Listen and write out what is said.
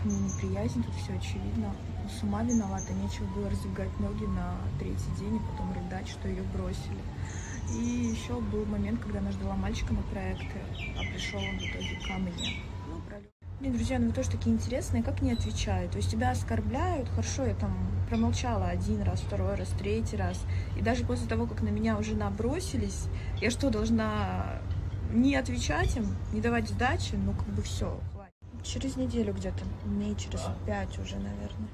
ко мне неприязнь, тут все очевидно. С ума виновата, нечего было раздвигать ноги на третий день и потом рыдать, что ее бросили. И еще был момент, когда она ждала мальчика на проекты, а пришел он в итоге ко мне. Ну. Блин, друзья, ну вы тоже такие интересные, как не отвечают? То есть тебя оскорбляют, хорошо, я там промолчала один раз, второй раз, третий раз. И даже после того, как на меня уже набросились, я что, должна не отвечать им, не давать сдачи? Ну, как бы все. Через неделю где-то, дней через пять уже, наверное.